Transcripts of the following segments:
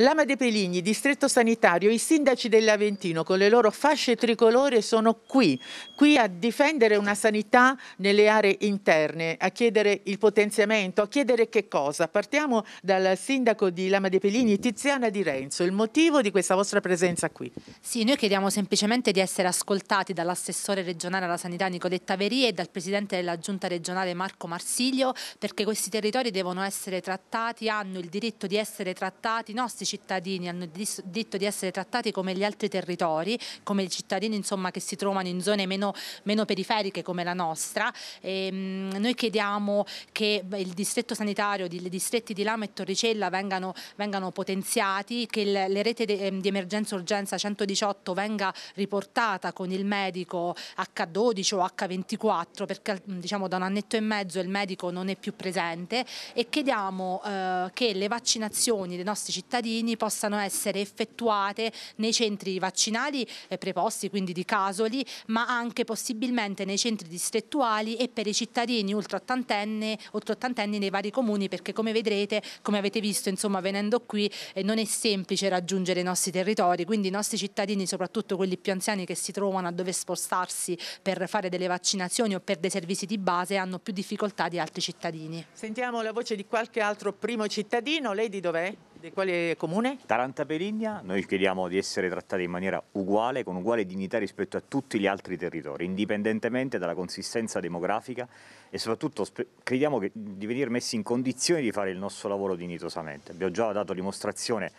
Lama De Peligni, distretto sanitario, i sindaci dell'Aventino con le loro fasce tricolore sono qui, qui a difendere una sanità nelle aree interne, a chiedere il potenziamento, a chiedere che cosa? Partiamo dal sindaco di Lama De Peligni, Tiziana Di Renzo, il motivo di questa vostra presenza qui. Sì, noi chiediamo semplicemente di essere ascoltati dall'assessore regionale alla sanità Nicoletta Verie e dal presidente della giunta regionale Marco Marsiglio perché questi territori devono essere trattati, hanno il diritto di essere trattati, i nostri cittadini hanno diritto di essere trattati come gli altri territori, come i cittadini insomma, che si trovano in zone meno, meno periferiche come la nostra. E, mh, noi chiediamo che il distretto sanitario, i distretti di Lama e Torricella vengano, vengano potenziati, che il, le reti di, di emergenza urgenza 118 venga riportata con il medico H12 o H24 perché diciamo da un annetto e mezzo il medico non è più presente e chiediamo eh, che le vaccinazioni dei nostri cittadini possano essere effettuate nei centri vaccinali eh, preposti, quindi di Casoli, ma anche possibilmente nei centri distrettuali e per i cittadini ultra ottantenni, ultra nei vari comuni, perché come vedrete, come avete visto, insomma, venendo qui eh, non è semplice raggiungere i nostri territori, quindi i nostri cittadini, soprattutto quelli più anziani che si trovano a dover spostarsi per fare delle vaccinazioni o per dei servizi di base, hanno più difficoltà di altri cittadini. Sentiamo la voce di qualche altro primo cittadino, lei di dov'è? Di quale comune? Taranta Peligna, noi chiediamo di essere trattati in maniera uguale, con uguale dignità rispetto a tutti gli altri territori, indipendentemente dalla consistenza demografica e soprattutto crediamo di venire messi in condizione di fare il nostro lavoro dignitosamente. Abbiamo già dato dimostrazione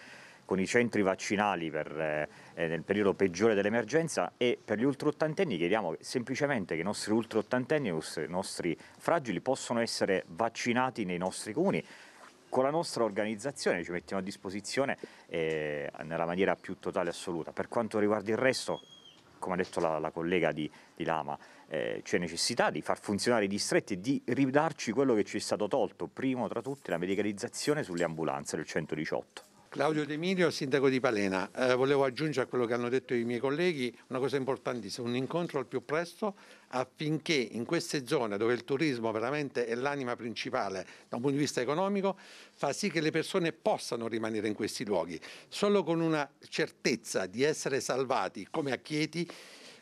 con i centri vaccinali per, eh, nel periodo peggiore dell'emergenza e per gli ultraottantenni chiediamo semplicemente che i nostri ultraottantenni, i nostri, i nostri fragili possano essere vaccinati nei nostri comuni con la nostra organizzazione ci mettiamo a disposizione eh, nella maniera più totale e assoluta. Per quanto riguarda il resto, come ha detto la, la collega di, di Lama, eh, c'è necessità di far funzionare i distretti e di ridarci quello che ci è stato tolto, primo tra tutti la medicalizzazione sulle ambulanze del 118. Claudio D'Emilio, sindaco di Palena. Eh, volevo aggiungere a quello che hanno detto i miei colleghi una cosa importantissima, un incontro al più presto affinché in queste zone dove il turismo veramente è l'anima principale da un punto di vista economico, fa sì che le persone possano rimanere in questi luoghi. Solo con una certezza di essere salvati come a Chieti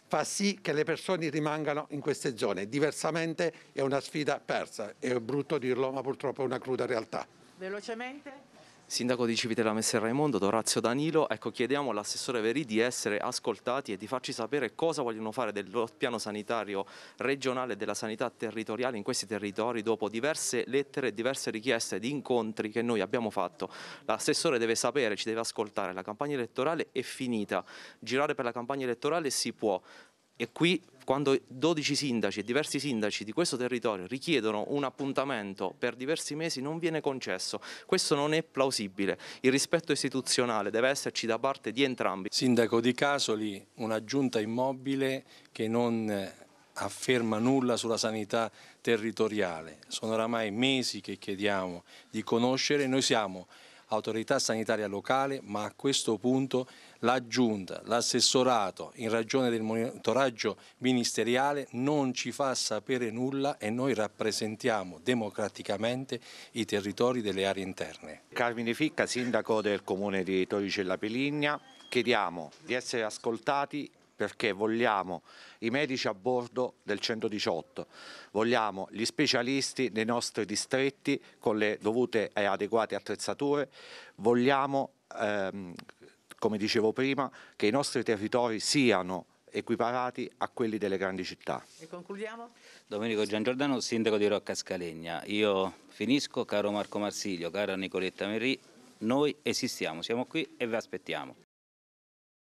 fa sì che le persone rimangano in queste zone. Diversamente è una sfida persa, è brutto dirlo ma purtroppo è una cruda realtà. Velocemente? Sindaco di Civitella Messer Raimondo, Dorazio Danilo, ecco, chiediamo all'assessore Veri di essere ascoltati e di farci sapere cosa vogliono fare del piano sanitario regionale e della sanità territoriale in questi territori dopo diverse lettere e diverse richieste di incontri che noi abbiamo fatto. L'assessore deve sapere, ci deve ascoltare, la campagna elettorale è finita, girare per la campagna elettorale si può, e qui quando 12 sindaci e diversi sindaci di questo territorio richiedono un appuntamento per diversi mesi non viene concesso. Questo non è plausibile. Il rispetto istituzionale deve esserci da parte di entrambi. Sindaco di Casoli, una giunta immobile che non afferma nulla sulla sanità territoriale. Sono oramai mesi che chiediamo di conoscere, noi siamo autorità sanitaria locale, ma a questo punto la Giunta, l'assessorato, in ragione del monitoraggio ministeriale, non ci fa sapere nulla e noi rappresentiamo democraticamente i territori delle aree interne. Carmine Ficca, sindaco del comune di Torricella Peligna, chiediamo di essere ascoltati perché vogliamo i medici a bordo del 118, vogliamo gli specialisti nei nostri distretti con le dovute e adeguate attrezzature, vogliamo, ehm, come dicevo prima, che i nostri territori siano equiparati a quelli delle grandi città. E concludiamo? Domenico Giangiordano, sindaco di Rocca Scalegna. Io finisco, caro Marco Marsiglio, cara Nicoletta Merì, noi esistiamo, siamo qui e vi aspettiamo.